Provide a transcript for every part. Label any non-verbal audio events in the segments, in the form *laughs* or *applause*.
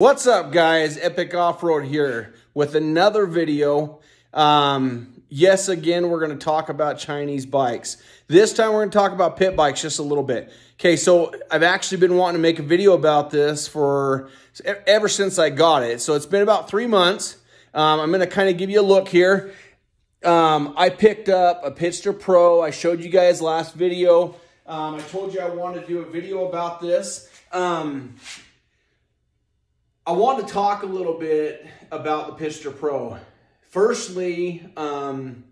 What's up guys, Eppich Off-Road here with another video. Um, yes, again, we're gonna talk about Chinese bikes. This time we're gonna talk about pit bikes just a little bit. Okay, so I've actually been wanting to make a video about this for ever since I got it. So it's been about three months. Um, I'm gonna kind of give you a look here. Um, I picked up a Pitster Pro. I showed you guys last video. Um, I told you I wanted to do a video about this. I want to talk a little bit about the Pitster Pro. Firstly, um,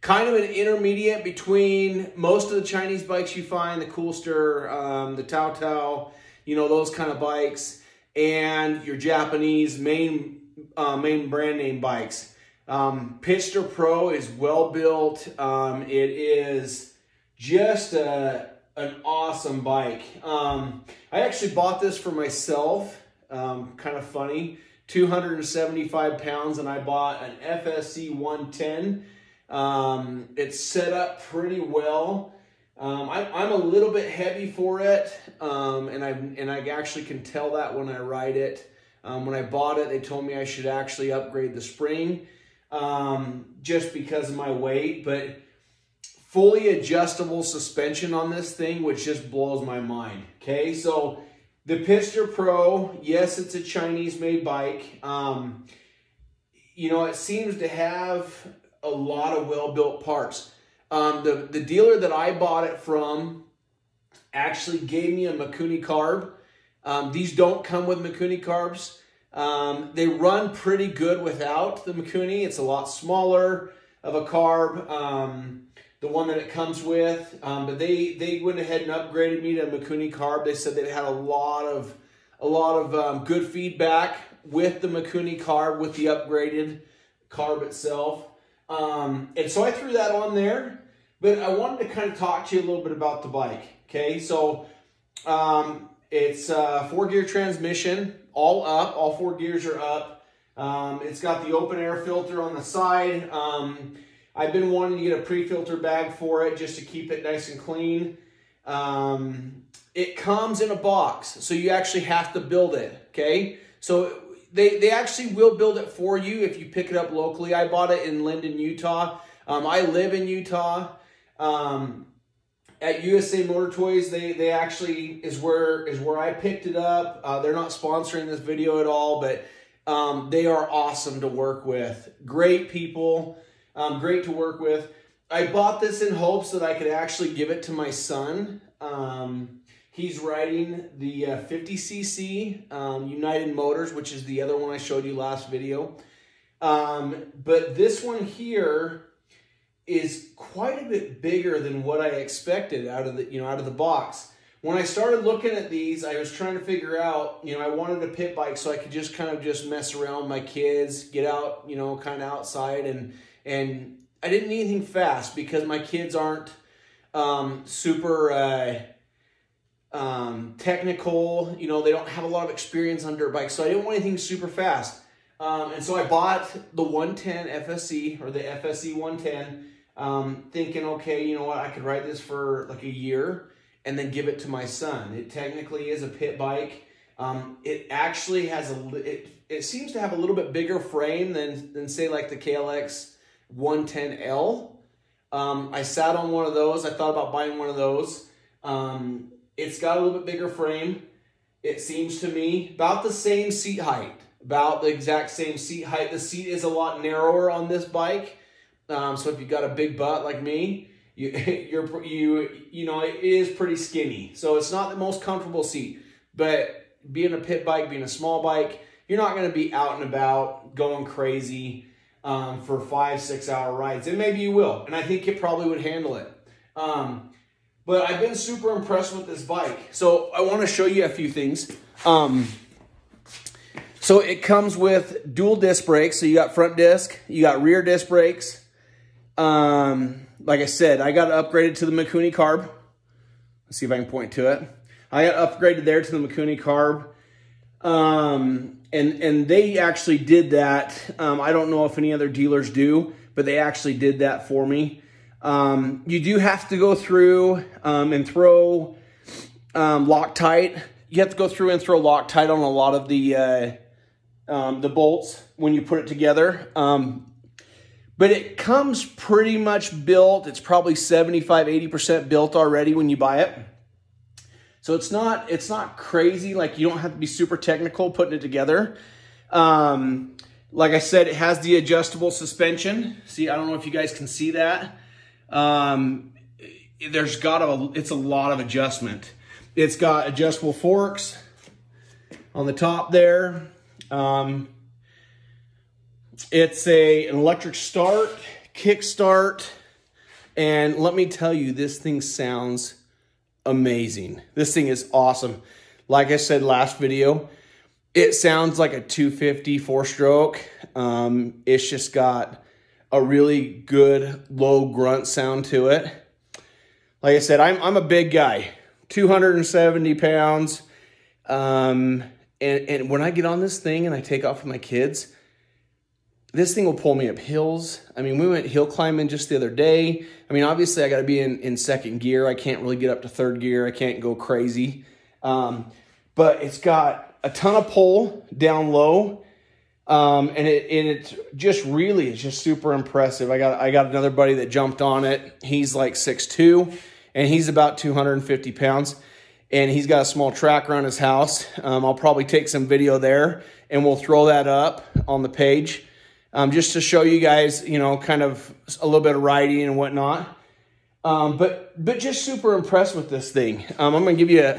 kind of an intermediate between most of the Chinese bikes you find, the Coolster, um, the Tao Tao, you know, those kind of bikes, and your Japanese main, uh, main brand name bikes. Um, Pro is well built. Um, it is just a, an awesome bike. Um, I actually bought this for myself um, kind of funny. 275 pounds, and I bought an FSE 110. Um, it's set up pretty well. Um, I, am a little bit heavy for it, um, and I and I actually can tell that when I ride it. Um, when I bought it, they told me I should actually upgrade the spring um, just because of my weight, but fully adjustable suspension on this thing, which just blows my mind. Okay, so the Pitster Pro, yes, it's a Chinese-made bike. Um, you know, it seems to have a lot of well-built parts. Um, the, the dealer that I bought it from actually gave me a Mikuni carb. Um, these don't come with Mikuni carbs. Um, they run pretty good without the Mikuni. It's a lot smaller of a carb. Um, the one that it comes with. Um, but they they went ahead and upgraded me to Mikuni carb. They said they had a lot of a lot of um, good feedback with the Mikuni carb with the upgraded carb itself. Um, and so I threw that on there. But I wanted to kind of talk to you a little bit about the bike. Okay, so um, it's a four gear transmission, all up. All four gears are up. Um, it's got the open air filter on the side. I've been wanting to get a pre-filter bag for it just to keep it nice and clean. Um, it comes in a box, so you actually have to build it, okay? So they, they actually will build it for you if you pick it up locally. I bought it in Lindon, Utah. Um, I live in Utah. Um, at USA Motor Toys, they they actually is where is where I picked it up. Uh, they're not sponsoring this video at all, but um, they are awesome to work with. Great people. Um, great to work with. I bought this in hopes that I could actually give it to my son. Um, he's riding the uh, 50cc um, United Motors, which is the other one I showed you last video. Um, but this one here is quite a bit bigger than what I expected out of the you know out of the box. When I started looking at these, I was trying to figure out, you know, I wanted a pit bike so I could just kind of just mess around with my kids, get out, you know, kind of outside and and I didn't need anything fast because my kids aren't um, super uh, um, technical. You know, they don't have a lot of experience on dirt bikes, so I didn't want anything super fast. Um, and so I bought the 110 FSE or the FSE 110, um, thinking, okay, you know what, I could ride this for like a year and then give it to my son. It technically is a pit bike. Um, it actually has a, it, it seems to have a little bit bigger frame than, than say like the KLX 110L. Um, I sat on one of those. I thought about buying one of those. Um, it's got a little bit bigger frame. It seems to me about the same seat height, about the exact same seat height. The seat is a lot narrower on this bike. Um, so if you've got a big butt like me, you, *laughs* you're, you, you know, it is pretty skinny. So it's not the most comfortable seat, but being a pit bike, being a small bike, you're not going to be out and about going crazy um, for five, six hour rides. And maybe you will. And I think it probably would handle it. Um, but I've been super impressed with this bike. So I want to show you a few things. Um, so it comes with dual disc brakes. So you got front disc, you got rear disc brakes. Um, like I said, I got upgraded to the Mikuni carb. Let's see if I can point to it. I got upgraded there to the Mikuni carb. Um, and and they actually did that. Um, I don't know if any other dealers do, but they actually did that for me. Um, you do have to go through um, and throw um, Loctite you have to go through and throw Loctite on a lot of the uh, um, the bolts when you put it together. Um, but it comes pretty much built. It's probably 75, 80% built already when you buy it. So it's not it's not crazy. Like you don't have to be super technical putting it together. Um, like I said, it has the adjustable suspension. See, I don't know if you guys can see that. Um, there's got a, it's a lot of adjustment. It's got adjustable forks on the top there. Um, it's a, an electric start, kick start, and let me tell you, this thing sounds amazing. This thing is awesome. Like I said last video, it sounds like a 250 four stroke. Um, it's just got a really good low grunt sound to it. Like I said, I'm, I'm a big guy, 270 pounds. Um, and, and when I get on this thing and I take off with my kids, this thing will pull me up hills. I mean, we went hill climbing just the other day. I mean, obviously I got to be in, in second gear. I can't really get up to third gear. I can't go crazy. Um, but it's got a ton of pull down low. Um, and it, and it just really is just super impressive. I got, I got another buddy that jumped on it. He's like 6'2", and he's about 250 pounds. And he's got a small tracker on his house. Um, I'll probably take some video there, and we'll throw that up on the page um, just to show you guys, you know, kind of a little bit of riding and whatnot. Um, but but just super impressed with this thing. Um, I'm gonna give you a,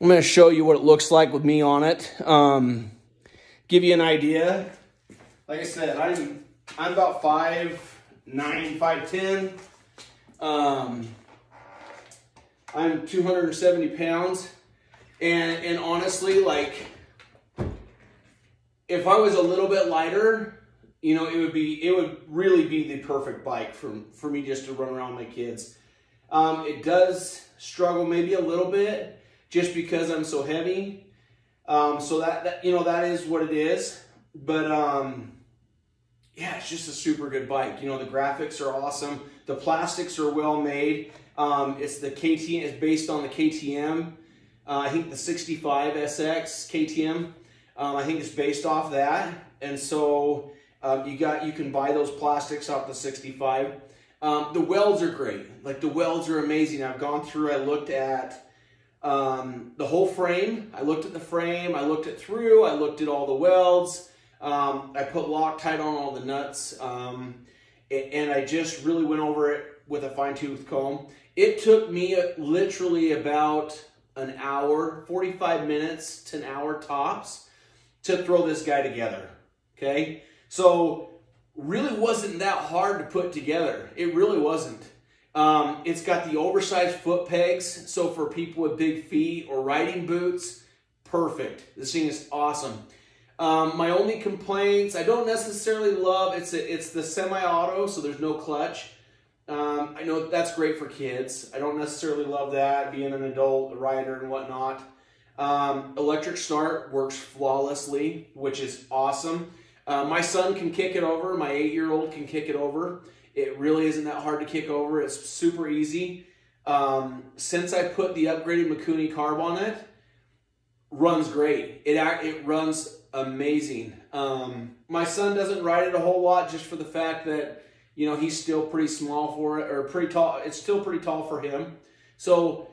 I'm gonna show you what it looks like with me on it. Um, give you an idea. Like I said, I'm I'm about five nine, five ten. Um, I'm 270 pounds, and and honestly, like if I was a little bit lighter, you know, it would be it would really be the perfect bike for for me just to run around my kids. Um, it does struggle maybe a little bit just because I'm so heavy. Um, so that, that you know that is what it is. But um, yeah, it's just a super good bike. You know, the graphics are awesome. The plastics are well made. Um, it's the KTM. It's based on the KTM. Uh, I think the 65 SX KTM. Um, I think it's based off that, and so um, you got you can buy those plastics off the 65. Um, the welds are great. Like the welds are amazing. I've gone through. I looked at um, the whole frame. I looked at the frame. I looked it through. I looked at all the welds. Um, I put Loctite on all the nuts, um, and I just really went over it with a fine tooth comb. It took me literally about an hour, 45 minutes to an hour tops to throw this guy together. Okay. So really wasn't that hard to put together. It really wasn't. Um, it's got the oversized foot pegs, so for people with big feet or riding boots, perfect. This thing is awesome. Um, my only complaints, I don't necessarily love, it's a, it's the semi-auto, so there's no clutch. Um, I know that's great for kids. I don't necessarily love that, being an adult rider and whatnot. Um, electric start works flawlessly, which is awesome. Uh, my son can kick it over. My eight-year-old can kick it over. It really isn't that hard to kick over. It's super easy. Um, since I put the upgraded Mikuni carb on it, runs great. It it runs amazing. Um, my son doesn't ride it a whole lot just for the fact that you know he's still pretty small for it or pretty tall. It's still pretty tall for him. So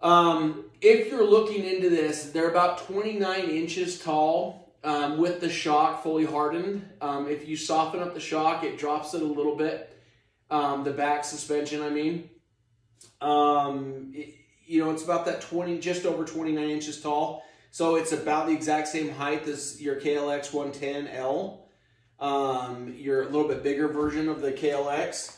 um, if you're looking into this, they're about 29 inches tall um, with the shock fully hardened. Um, if you soften up the shock, it drops it a little bit. Um, the back suspension, I mean. Um, it, you know, it's about that 20, just over 29 inches tall. So it's about the exact same height as your KLX 110L. Um, your a little bit bigger version of the KLX.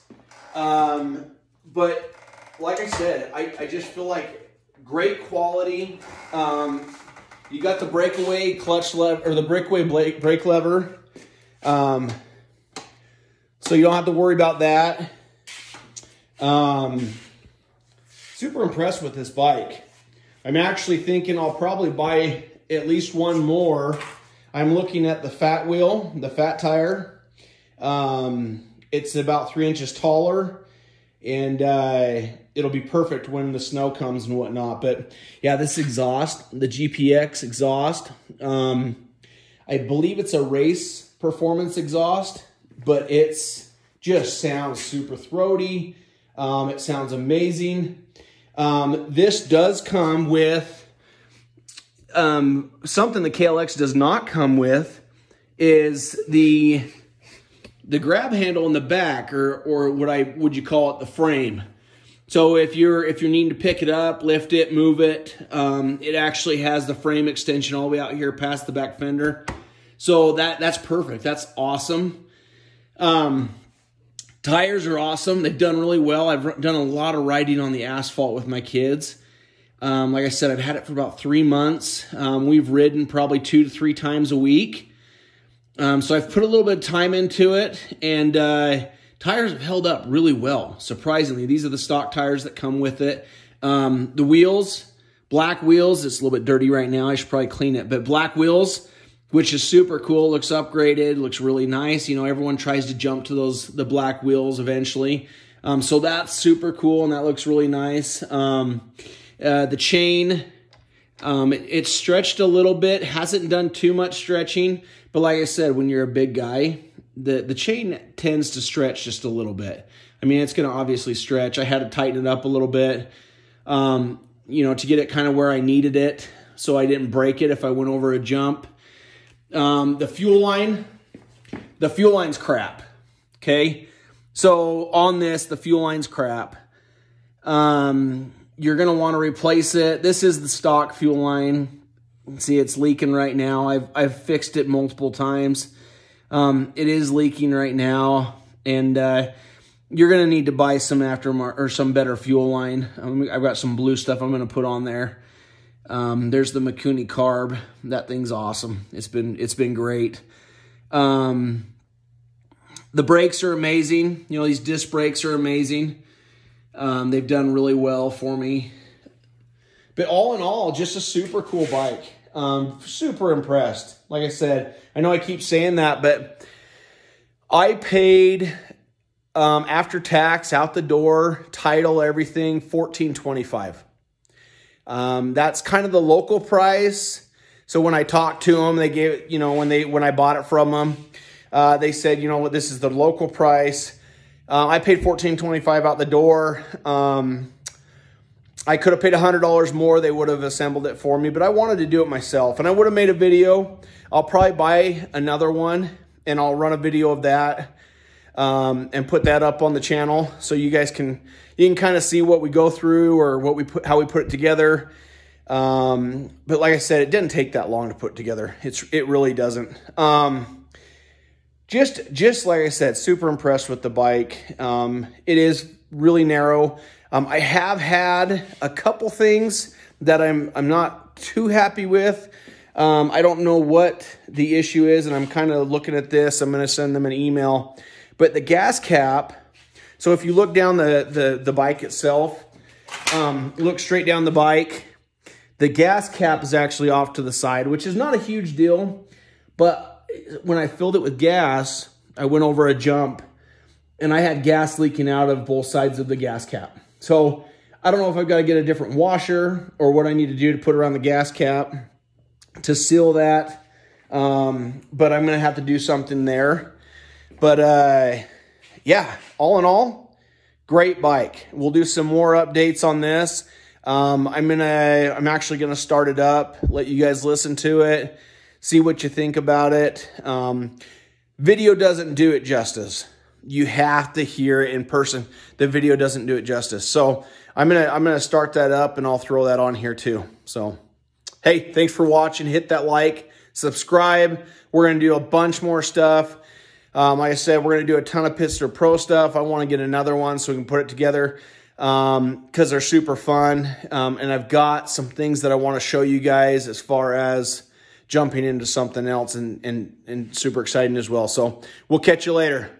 Um, but like I said, I, I just feel like great quality. Um, you got the breakaway clutch lever, or the breakaway brake lever. Um, so you don't have to worry about that. Um, super impressed with this bike. I'm actually thinking I'll probably buy at least one more. I'm looking at the fat wheel, the fat tire. Um, it's about three inches taller and uh, it'll be perfect when the snow comes and whatnot. But yeah, this exhaust, the GPX exhaust, um, I believe it's a race performance exhaust, but it's just sounds super throaty. Um, it sounds amazing. Um, this does come with um, something the KLX does not come with is the the grab handle in the back, or or what I would you call it, the frame. So if you're if you're needing to pick it up, lift it, move it, um, it actually has the frame extension all the way out here past the back fender. So that that's perfect. That's awesome. Um, tires are awesome. They've done really well. I've done a lot of riding on the asphalt with my kids. Um, like I said, I've had it for about three months. Um, we've ridden probably two to three times a week. Um, so I've put a little bit of time into it, and uh, tires have held up really well. Surprisingly, these are the stock tires that come with it. Um, the wheels, black wheels. It's a little bit dirty right now. I should probably clean it, but black wheels, which is super cool. Looks upgraded. Looks really nice. You know, everyone tries to jump to those the black wheels eventually. Um, so that's super cool, and that looks really nice. Um, uh, the chain, um, it, it's stretched a little bit, hasn't done too much stretching, but like I said, when you're a big guy, the, the chain tends to stretch just a little bit. I mean, it's going to obviously stretch. I had to tighten it up a little bit, um, you know, to get it kind of where I needed it so I didn't break it if I went over a jump. Um, the fuel line, the fuel line's crap. Okay. So on this, the fuel line's crap. Um, you're going to want to replace it. This is the stock fuel line. See, it's leaking right now. I've, I've fixed it multiple times. Um, it is leaking right now, and uh, you're going to need to buy some aftermarket or some better fuel line. Um, I've got some blue stuff I'm going to put on there. Um, there's the Mikuni carb. That thing's awesome. It's been it's been great. Um, the brakes are amazing. You know, these disc brakes are amazing. Um, they've done really well for me. But all in all, just a super cool bike. Um, super impressed. Like I said, I know I keep saying that, but I paid um, after tax, out the door, title, everything, fourteen twenty five. Um, that's kind of the local price. So when I talked to them, they gave you know when they when I bought it from them, uh, they said you know what this is the local price. Uh, I paid fourteen twenty five out the door. Um, I could have paid $100 more. They would have assembled it for me, but I wanted to do it myself. And I would have made a video. I'll probably buy another one, and I'll run a video of that um, and put that up on the channel so you guys can you can kind of see what we go through or what we put how we put it together. Um, but like I said, it didn't take that long to put together. It's it really doesn't. Um, just just like I said, super impressed with the bike. Um, it is really narrow. Um, I have had a couple things that I'm I'm not too happy with. Um, I don't know what the issue is, and I'm kind of looking at this. I'm going to send them an email. But the gas cap. So if you look down the the, the bike itself, um, look straight down the bike. The gas cap is actually off to the side, which is not a huge deal, but when I filled it with gas, I went over a jump and I had gas leaking out of both sides of the gas cap. So I don't know if I've got to get a different washer or what I need to do to put around the gas cap to seal that. Um, but I'm going to have to do something there. But uh, yeah, all in all, great bike. We'll do some more updates on this. Um, I'm gonna, I'm actually gonna start it up, let you guys listen to it see what you think about it. Um, video doesn't do it justice. You have to hear it in person. The video doesn't do it justice. So I'm gonna I'm gonna start that up and I'll throw that on here too. So hey, thanks for watching. Hit that like, subscribe. We're gonna do a bunch more stuff. Um, like I said, we're gonna do a ton of Pitster Pro stuff. I want to get another one so we can put it together because um, they're super fun. Um, and I've got some things that I want to show you guys as far as jumping into something else and, and, and super exciting as well. So we'll catch you later.